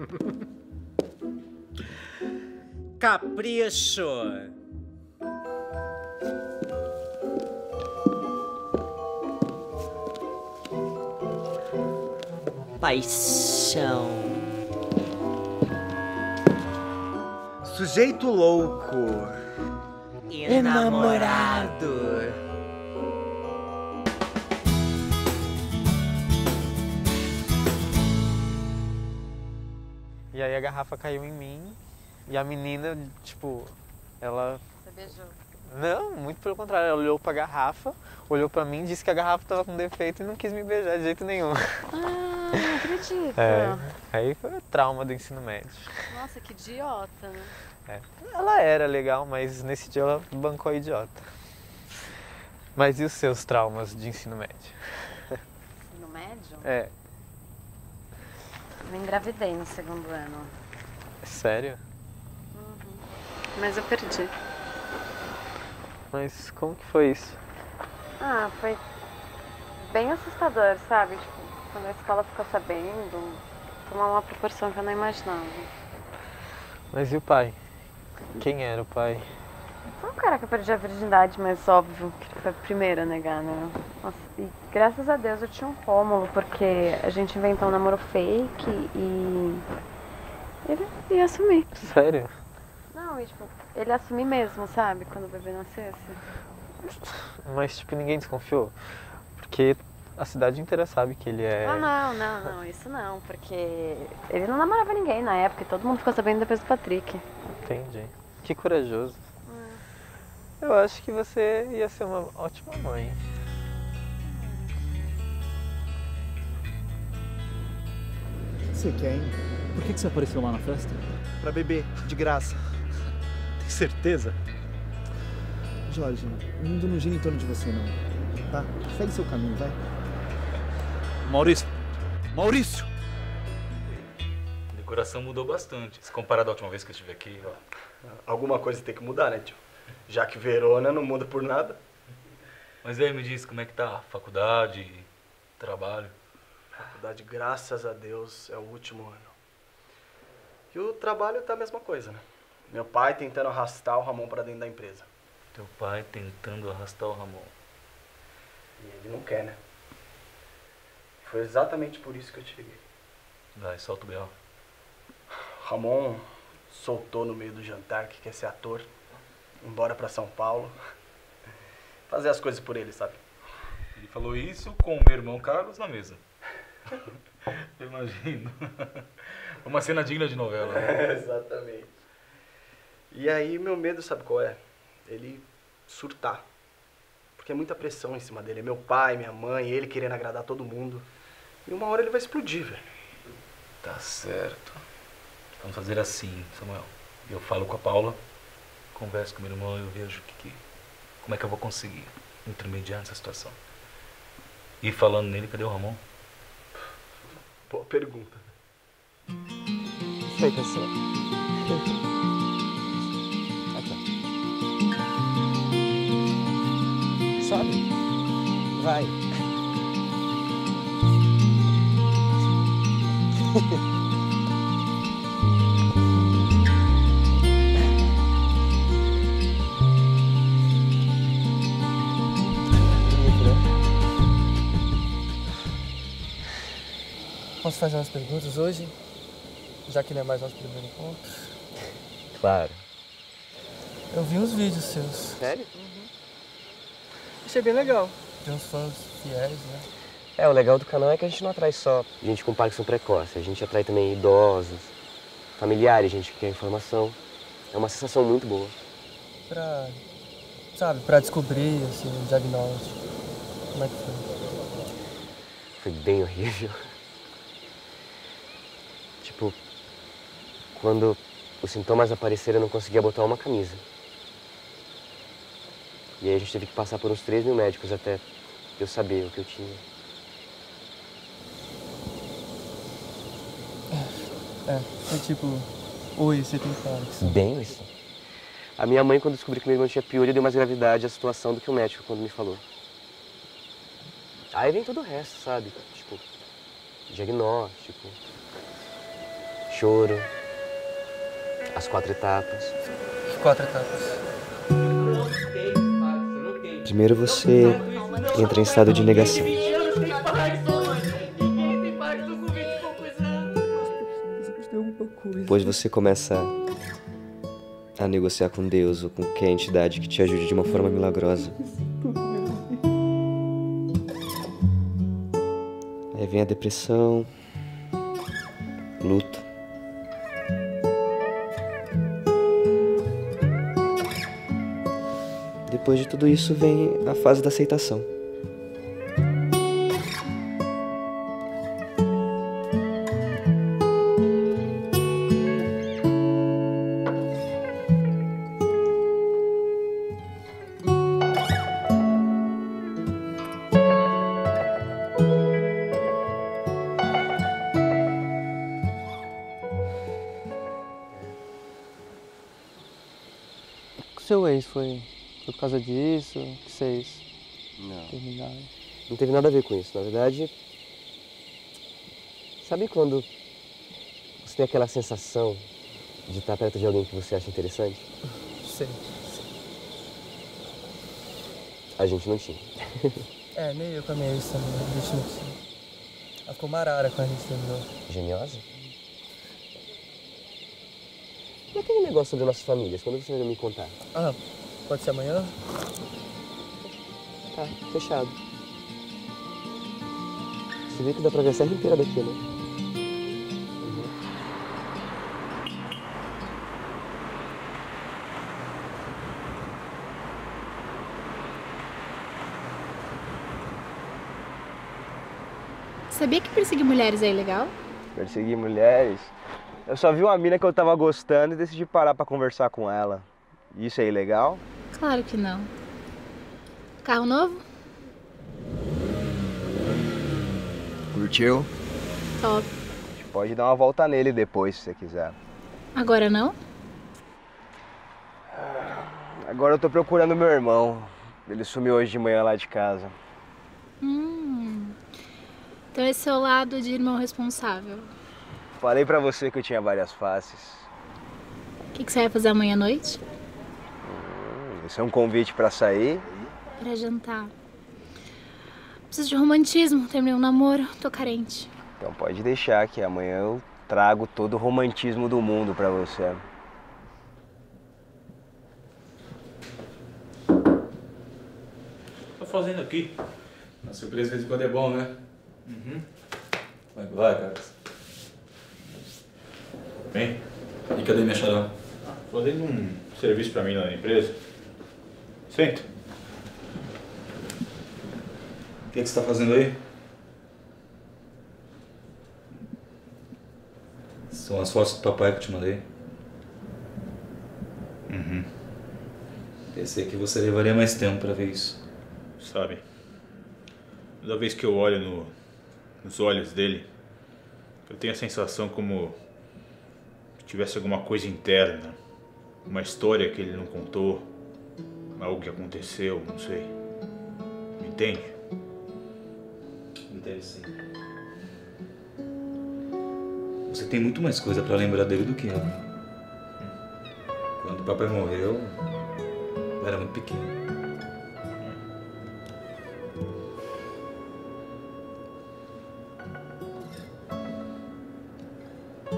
Capricho. Paixão. Sujeito louco. Enamorado. E aí a garrafa caiu em mim e a menina, tipo, ela. Você beijou. Não, muito pelo contrário, ela olhou pra garrafa, olhou pra mim, disse que a garrafa tava com defeito e não quis me beijar de jeito nenhum. Ah, não acredito. É, aí foi o trauma do ensino médio. Nossa, que idiota, né? É. Ela era legal, mas nesse dia ela bancou a idiota. Mas e os seus traumas de ensino médio? Ensino médio? É, Eu engravidei no segundo ano. sério? Mas eu perdi. Mas como que foi isso? Ah, foi bem assustador, sabe? Tipo, quando a escola ficou sabendo, tomou uma proporção que eu não imaginava. Mas e o pai? Quem era o pai? Foi um cara que eu perdi a virgindade, mas óbvio que foi o primeiro a negar, né? Nossa, e graças a Deus eu tinha um Rômulo, porque a gente inventou um namoro fake e ele ia assumir. Sério? Não, e tipo, ele ia assumir mesmo, sabe? Quando o bebê nascesse. Mas tipo, ninguém desconfiou? Porque a cidade inteira sabe que ele é. Ah, não, não, não, isso não, porque ele não namorava ninguém na época e todo mundo ficou sabendo depois do Patrick. Entendi. Que corajoso. Eu acho que você ia ser uma ótima mãe. Você quer, hein? Por que que você apareceu lá na festa? Pra beber, de graça. Tem certeza? Jorge, o mundo não gira em torno de você, não. Tá? Segue seu caminho, vai. Maurício! Maurício! A decoração mudou bastante, se comparado à última vez que eu estive aqui. Ó. Alguma coisa tem que mudar, né, tio? Já que Verona não muda por nada. Mas aí, me diz, como é que tá faculdade, trabalho? Faculdade, graças a Deus, é o último ano. E o trabalho tá a mesma coisa, né? Meu pai tentando arrastar o Ramon pra dentro da empresa. Teu pai tentando arrastar o Ramon. E ele não quer, né? Foi exatamente por isso que eu te liguei. Vai, solta o B.O. Ramon soltou no meio do jantar que quer ser ator, embora pra São Paulo. Fazer as coisas por ele, sabe? Ele falou isso com o meu irmão Carlos na mesa. Eu imagino. Uma cena digna de novela. né? Exatamente. E aí meu medo, sabe qual é? Ele surtar. Porque é muita pressão em cima dele. É meu pai, minha mãe, ele querendo agradar todo mundo. E uma hora ele vai explodir, velho. Tá certo. Vamos fazer assim, Samuel. Eu falo com a Paula, converso com meu irmão e eu vejo que, que- como é que eu vou conseguir intermediar nessa situação. E falando nele, cadê o Ramon? Boa pergunta. Foi, pessoal. Sobe. Vai. fazer umas perguntas hoje? Já que não é mais nosso primeiro encontro. Claro. Eu vi uns vídeos seus. Sério? Achei bem legal. Tem uns fãs fiéis, né? É, o legal do canal é que a gente não atrai só gente com Parkinson precoce, a gente atrai também idosos, familiares, gente que quer informação. É uma sensação muito boa. Pra. Sabe, pra descobrir, assim, um diagnóstico. Como é que foi? Foi bem horrível. Tipo, quando os sintomas apareceram, eu não conseguia botar uma camisa. E aí a gente teve que passar por uns 3 mil médicos até eu saber o que eu tinha. É, foi tipo. Oi, você tem Parkinson. Bem isso. A minha mãe, quando descobriu que meu irmão tinha piolho, deu mais gravidade à situação do que o médico quando me falou. Aí vem todo o resto, sabe? Tipo, diagnóstico, choro, as quatro etapas. Quatro etapas. Primeiro você entra em estado de negação. Depois você começa a negociar com Deus ou com qualquer entidade que te ajude de uma forma milagrosa. Aí vem a depressão, luto. Depois de tudo isso vem a fase da aceitação. Seu ex foi, foi por causa disso? que vocês Não. terminaram? Não teve nada a ver com isso. Na verdade, sabe quando você tem aquela sensação de estar perto de alguém que você acha interessante? Sei. A gente não tinha. É, nem eu com a minha ex também, a gente não tinha. Ela ficou marara quando a gente terminou. Geniosa? E aquele negócio sobre nossas famílias? Quando você vai me contar? Ah, pode ser amanhã? Tá, fechado. Você vê que dá pra ver a serra inteira daqui, né? Sabia que perseguir mulheres é ilegal? Perseguir mulheres? Eu só vi uma mina que eu tava gostando e decidi parar pra conversar com ela. Isso é ilegal? Claro que não. Carro novo? Curtiu? Top. A gente pode dar uma volta nele depois, se você quiser. Agora não? Agora eu tô procurando meu irmão. Ele sumiu hoje de manhã lá de casa. Hum. Então esse é o lado de irmão responsável. Falei pra você que eu tinha várias faces. O que, que você vai fazer amanhã à noite? Esse é um convite pra sair. Pra jantar. Preciso de romantismo. Terminei um namoro. Tô carente. Então pode deixar que amanhã eu trago todo o romantismo do mundo pra você. tá fazendo aqui? Uma surpresa de vez em quando é bom, né? Uhum. Vai, vai, cara. Bem, e cadê minha xará? Fazendo um serviço pra mim lá na empresa. Senta. O que, que você tá fazendo aí? São as fotos do papai que eu te mandei. Uhum. Pensei que você levaria mais tempo pra ver isso. Sabe? Toda vez que eu olho no, nos olhos dele, eu tenho a sensação como se tivesse alguma coisa interna. Uma história que ele não contou. Algo que aconteceu, não sei. Me entende? Entendo sim. Você tem muito mais coisa pra lembrar dele do que eu. Quando o papai morreu, eu era muito pequeno.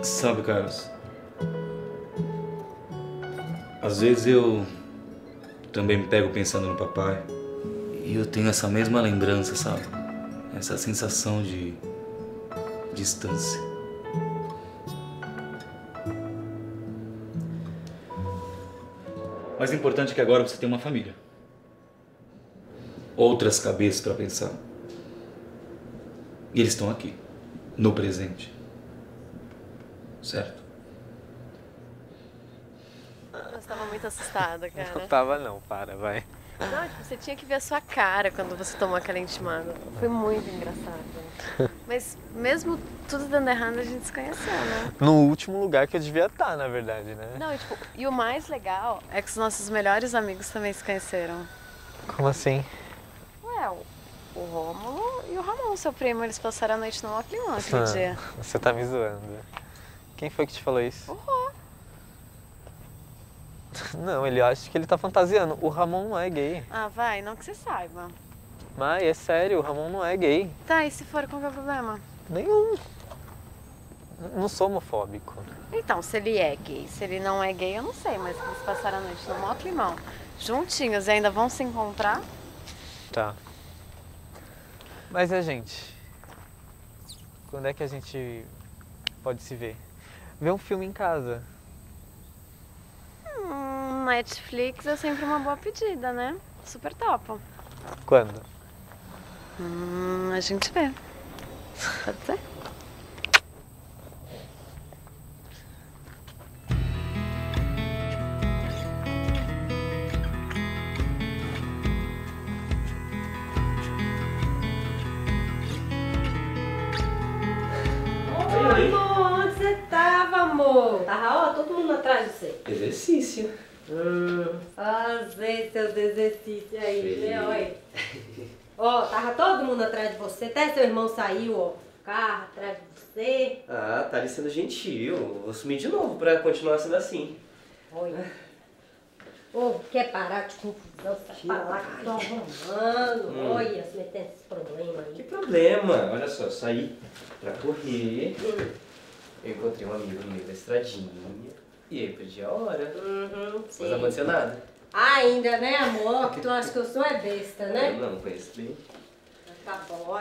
Sabe, Carlos? Às vezes eu também me pego pensando no papai e eu tenho essa mesma lembrança, sabe? Essa sensação de distância. Mas o importante é que agora você tem uma família. Outras cabeças para pensar. E eles estão aqui, no presente. Certo? Você tava muito assustada, cara. Não tava não, para, vai. Não, tipo, você tinha que ver a sua cara quando você tomou aquela intimada. Foi muito engraçado. Mas mesmo tudo dando errado, a gente se conheceu, né? No último lugar que eu devia estar, na verdade, né? Não, e, tipo, e o mais legal é que os nossos melhores amigos também se conheceram. Como assim? Ué, o, Rômulo e o Ramon, seu primo, eles passaram a noite no Oclimão aquele Ah, dia. Você tá me zoando. Quem foi que te falou isso? O Rô. Não, ele acha que ele tá fantasiando. O Ramon não é gay. Ah, vai, não que você saiba. Mas é sério, o Ramon não é gay. Tá, e se for, qual que é o problema? Nenhum. Não sou homofóbico. Então, se ele é gay, se ele não é gay, eu não sei, mas eles passaram a noite no maior climão, juntinhos e ainda vão se encontrar? Tá. Mas é, gente. Quando é que a gente pode se ver? Ver um filme em casa. Hum, Netflix é sempre uma boa pedida, né? Super topo. Quando? Hum, a gente vê. Pode ser? Tava, ó, todo mundo atrás de você. Exercício. Hum, fazer seus exercícios aí, né? Olha. Ó, tava todo mundo atrás de você, até seu irmão saiu, ó, carro atrás de você. Ah, tá ali sendo gentil. Vou sumir de novo pra continuar sendo assim. Olha. Ô, quer parar de confusão? Sai pra lá que tô arrumando. Hum. Olha, se metendo esse problema aí. Que problema? Olha só, eu saí pra correr. Eu encontrei um amigo no meio da estradinha. E aí, perdi a hora. Uhum, Mas não aconteceu nada. Ainda, né, amor? Que tu acha que eu sou é besta, né? Eu não conheço bem. Tá bom.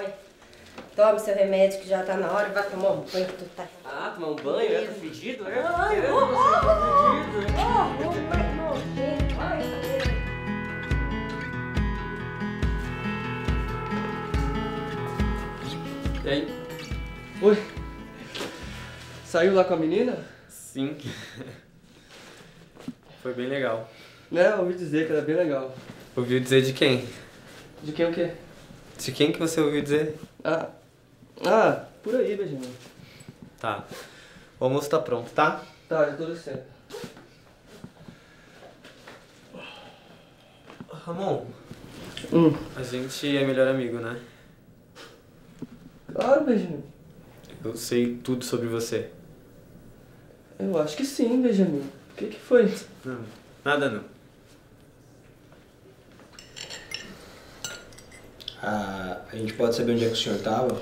Tome seu remédio que já tá na hora e vai tomar um banho que tu tá. Ah, tomar um banho? É? Tá fedido, é? Ai, É, você tá fedido. vai, nojento, vai, vai. E aí? Oi? Saiu lá com a menina? Sim. Foi bem legal. Né, ouvi dizer que era bem legal. Ouviu dizer de quem? De quem o quê? De quem que você ouviu dizer? Ah, ah por aí, Benjamin. Tá. O almoço tá pronto, tá? Tá, já tudo certo. Ramon, Hum. a gente é melhor amigo, né? Claro, Benjamin. Eu sei tudo sobre você. Eu acho que sim, Benjamin. O que que foi? Não, nada não. Ah, a gente pode saber onde é que o senhor tava?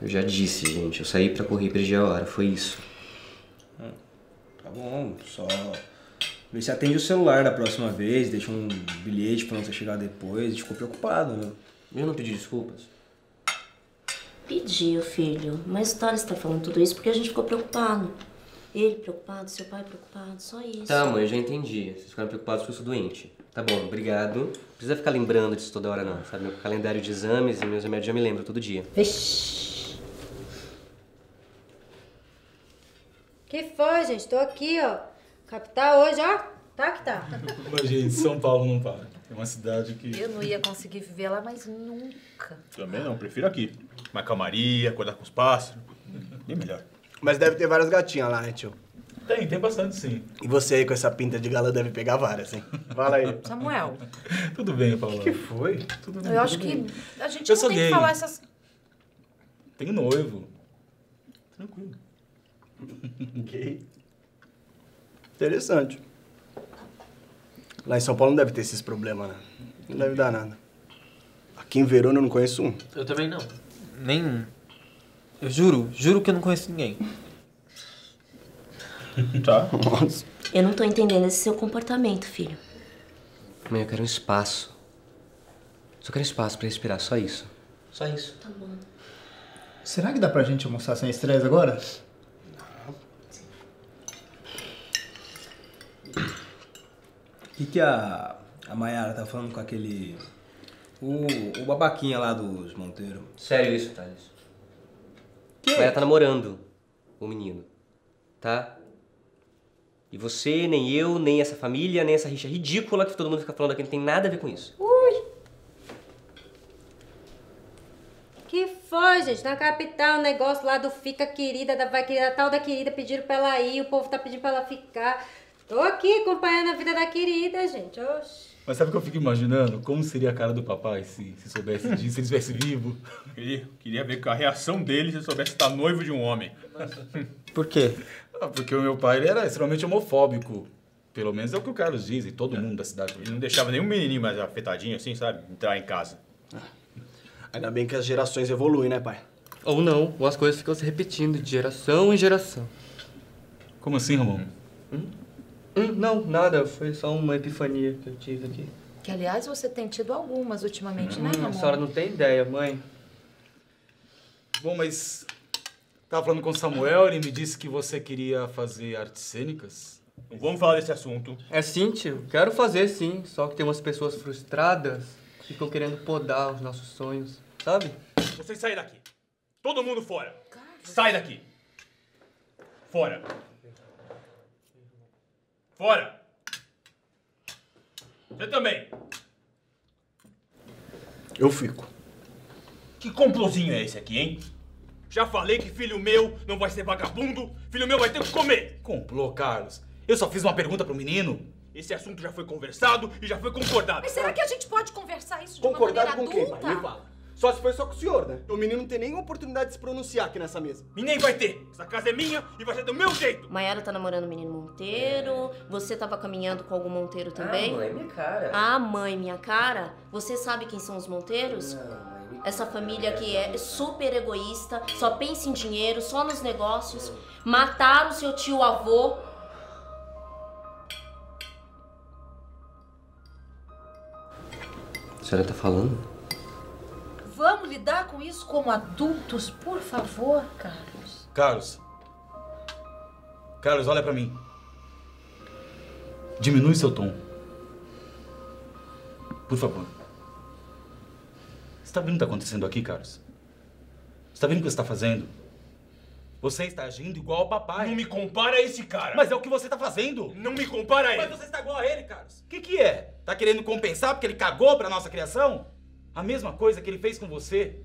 Eu já disse, gente. Eu saí pra correr e perdi a hora. Foi isso. Tá bom, só. Vê se atende o celular da próxima vez, deixa um bilhete pra não você chegar depois. A gente ficou preocupado, né? Eu não pedi desculpas. Pediu, filho. Mas Thales está falando tudo isso porque a gente ficou preocupado. Ele preocupado, seu pai preocupado, só isso. Tá, mãe, eu já entendi. Vocês ficaram preocupados porque eu sou doente. Tá bom, obrigado. Não precisa ficar lembrando disso toda hora, não. Sabe, meu calendário de exames e meus remédios já me lembram todo dia. Vixe. Que foi, gente? Tô aqui, ó. Capital hoje, ó. Tá que tá. Mas, gente, São Paulo não para. É uma cidade que. Eu não ia conseguir viver lá, mas nunca. Também não, prefiro aqui. Mais calmaria, acordar com os pássaros. Bem melhor. Mas deve ter várias gatinhas lá, né, tio? Tem, tem bastante sim. E você aí com essa pinta de galã deve pegar várias, hein? Fala aí. Samuel, Tudo bem, Paula. O que foi? Tudo bem. eu acho tudo que bem. a gente Eu não tem gay. que falar essas. Tenho noivo. Tranquilo. Gay. Interessante. Lá em São Paulo não deve ter esses problemas, né? Não deve dar nada. Aqui em Verona eu não conheço um. Eu também não. Nem. Eu juro, juro que eu não conheço ninguém. Tá. Nossa. Eu não tô entendendo esse seu comportamento, filho. Mãe, eu quero um espaço. Só quero espaço pra respirar, só isso. Só isso. Tá bom. Será que dá pra gente almoçar sem estresse agora? O que, que a, a Mayara tá falando com aquele. O, o babaquinha lá dos Monteiro? Sério isso, Thales. Ela tá namorando o menino, tá? E você, nem eu, nem essa família, nem essa rixa ridícula que todo mundo fica falando aqui não tem nada a ver com isso. Que foi, gente? Na capital, o negócio lá do Fica Querida, da Vai Querida, tal da querida, pediram pra ela ir, o povo tá pedindo pra ela ficar. Tô aqui acompanhando a vida da querida, gente. Oxi. Mas sabe o que eu fico imaginando? Como seria a cara do papai se, se soubesse disso, se ele estivesse vivo? Queria, queria ver a reação dele se ele soubesse estar noivo de um homem. Por quê? Ah, porque o meu pai ele era extremamente homofóbico. Pelo menos é o que o Carlos diz e todo mundo da cidade. Ele não deixava nenhum menininho mais afetadinho assim, sabe? Entrar em casa. Ainda bem que as gerações evoluem, né, pai? Ou não, ou as coisas ficam se repetindo de geração em geração. Como assim, Ramon? Hum, não, nada. Foi só uma epifania que eu tive aqui. Que, aliás, você tem tido algumas ultimamente, né, Hum, Ramon? a senhora não tem ideia, mãe. Bom, mas. Tava falando com o Samuel, ele me disse que você queria fazer artes cênicas. Não vamos falar desse assunto. É sim, tio. Quero fazer sim. Só que tem umas pessoas frustradas que ficam querendo podar os nossos sonhos, sabe? Vocês saem daqui. Todo mundo fora. Sai daqui. Fora. Fora. Você também. Eu fico. Que complozinho é esse aqui, hein? Já falei que filho meu não vai ser vagabundo. Filho meu vai ter que comer. Complô, Carlos. Eu só fiz uma pergunta pro menino. Esse assunto já foi conversado e já foi concordado. Mas será que a gente pode conversar isso de Concordado uma com maneira quem, adulta? pai? Me fala. Só se foi só com o senhor, né? O menino não tem nenhuma oportunidade de se pronunciar aqui nessa mesa. E nem vai ter. Essa casa é minha e vai ser do meu jeito. Maiara tá namorando o menino Monteiro. Você tava caminhando com algum Monteiro também? mãe, minha cara. Ah, mãe, minha cara? Você sabe quem são os Monteiros? Essa família que é super egoísta, só pensa em dinheiro, só nos negócios. Mataram seu tio avô. A senhora tá falando? Lidar com isso como adultos, por favor, Carlos. Carlos. Carlos, olha pra mim. Diminui seu tom. Por favor. Você tá vendo o que tá acontecendo aqui, Carlos? Você tá vendo o que você tá fazendo? Você está agindo igual ao papai. Não me compara a esse cara. Mas é o que você tá fazendo. Não me compara a ele. Mas você está igual a ele, Carlos. O que que é? Tá querendo compensar porque ele cagou pra nossa criação? A mesma coisa que ele fez com você.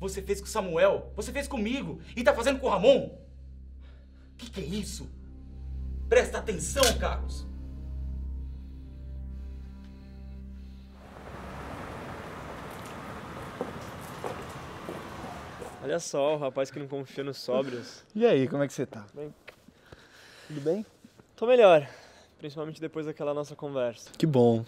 Você fez com o Samuel. Você fez comigo. E tá fazendo com o Ramon. O que que é isso? Presta atenção, Carlos. Olha só, o rapaz que não confia nos sóbrios. E aí, como é que você tá? Bem, Tudo bem? tô melhor. Principalmente depois daquela nossa conversa. Que bom.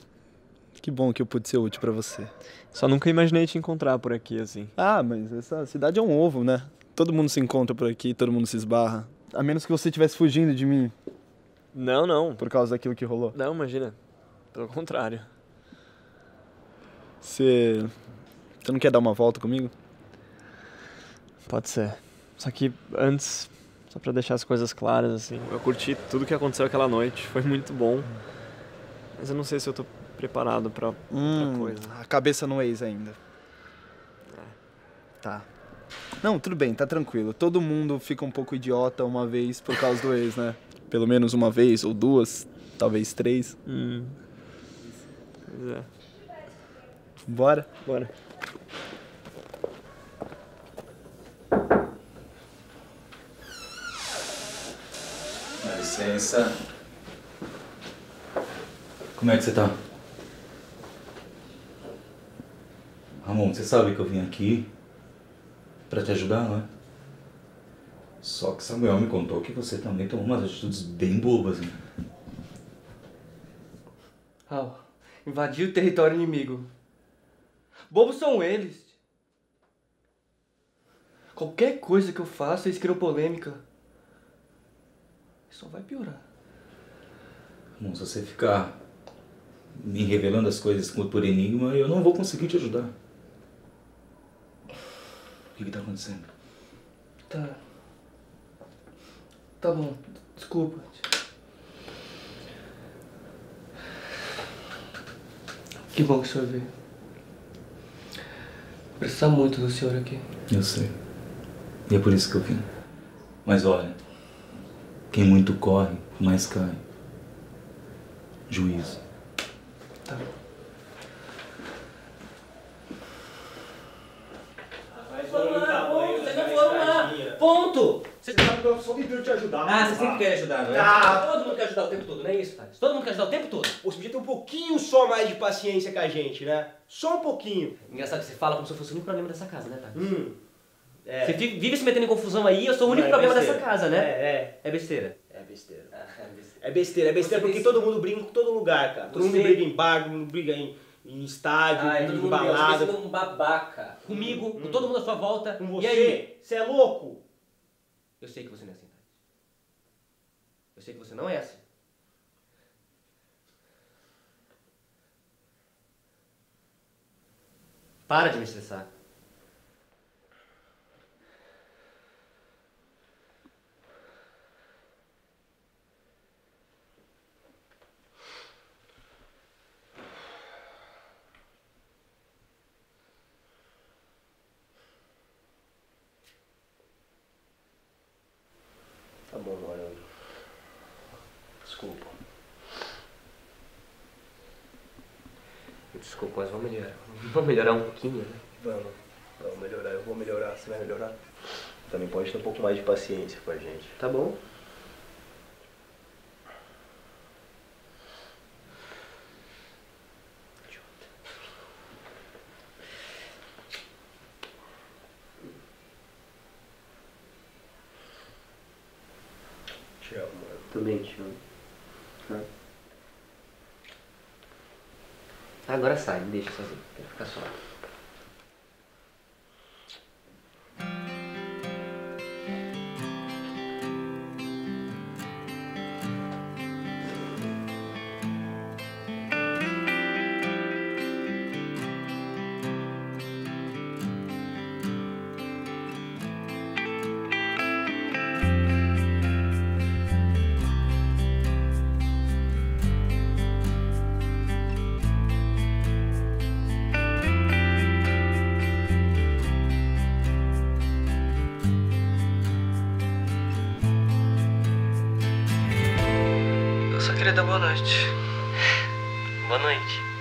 Que bom que eu pude ser útil pra você. Só nunca imaginei te encontrar por aqui, assim. Ah, mas essa cidade é um ovo, né? Todo mundo se encontra por aqui, todo mundo se esbarra. A menos que você estivesse fugindo de mim. Não, não. Por causa daquilo que rolou. Não, imagina. Pelo contrário. Você. Você não quer dar uma volta comigo? Pode ser. Só que antes, só pra deixar as coisas claras, assim, eu curti tudo que aconteceu aquela noite. Foi muito bom. Mas eu não sei se eu tô preparado pra outra Hum, coisa. A cabeça no ex ainda. Tá. Não, tudo bem, tá tranquilo. Todo mundo fica um pouco idiota uma vez por causa do ex, né? Pelo menos uma vez, ou duas, talvez três. Hum. Pois é. Bora? Bora. Dá licença. Como é que você tá? Ramon, você sabe que eu vim aqui pra te ajudar, não é? Só que Samuel me contou que você também tomou umas atitudes bem bobas, né? Al, invadir o território inimigo. Bobos são eles. Qualquer coisa que eu faça, eles criam polêmica. Só vai piorar. Ramon, se você ficar me revelando as coisas por enigma, eu não vou conseguir te ajudar. O que que tá acontecendo? Tá. Tá bom, desculpa. Que bom que o senhor veio. Precisa muito do senhor aqui. Eu sei. E é por isso que eu vim. Mas olha, quem muito corre, mais cai. Juízo. Tá. Ponto! Você tá tô só tentando te ajudar. Ah, você sempre quer ajudar, não é? Ah. Todo mundo quer ajudar o tempo todo, não é isso, Thales? Todo mundo quer ajudar o tempo todo. Você podia ter um pouquinho só mais de paciência com a gente, né? Só um pouquinho. Engraçado que você fala como se eu fosse o único problema dessa casa, né, Thales? Hum. É. Você vive se metendo em confusão aí, eu sou o único Não, é problema besteira. dessa casa, né? É, é. É besteira. É besteira. Ah, é besteira. É besteira, é besteira Você porque disse- todo mundo briga em todo lugar, cara. Todo Você- mundo briga em bar, todo mundo briga em, em estádio, em todo mundo meu, você balada. tá sendo um babaca. Comigo, com todo mundo à sua volta. Com E você? aí? Você é louco? Eu sei que você não é assim, Thales. Eu sei que você não é assim. Para de me estressar. Tá bom, Leandro. Desculpa. Desculpa, mas vamos melhorar. Vamos melhorar um pouquinho, né? Vamos, vamos melhorar. Eu vou melhorar, você vai melhorar. Também pode ter um pouco mais de paciência com a gente. Tá bom. Te amo, mano. Também te amo. Agora sai, deixa sozinho. Quero ficar só. Só queria dar boa noite. Boa noite.